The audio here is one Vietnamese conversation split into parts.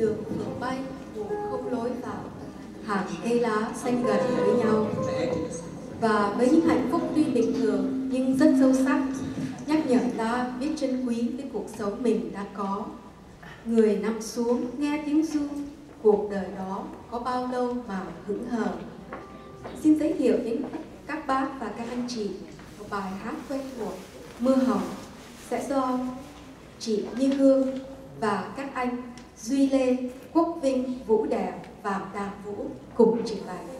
đường phượng bay mù không lối vào. Hàng cây lá xanh gần với nhau. Và với những hạnh phúc tuy bình thường, nhưng rất sâu sắc. Nhắc nhở ta biết trân quý cái cuộc sống mình đã có. Người nằm xuống nghe tiếng ru cuộc đời đó có bao lâu mà hững hờ. Xin giới thiệu đến các bác và các anh chị một bài hát quen thuộc, mưa hồng, sẽ do chị Như Hương và các anh Duy Lê, Quốc Vinh, Vũ Đèo và Đàm Vũ cùng trình bày.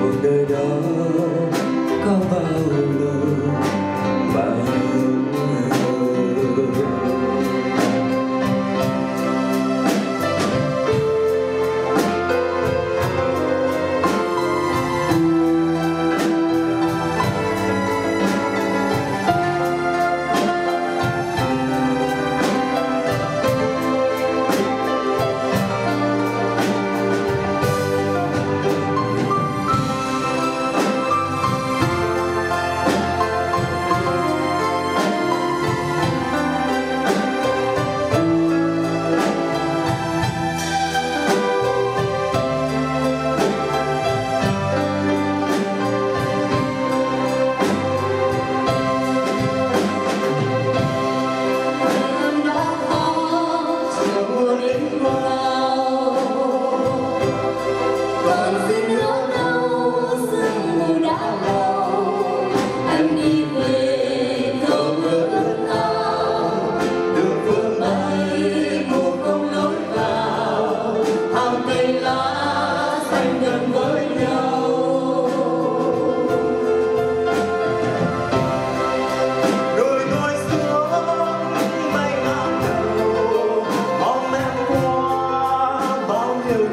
mừng đời đó xin bao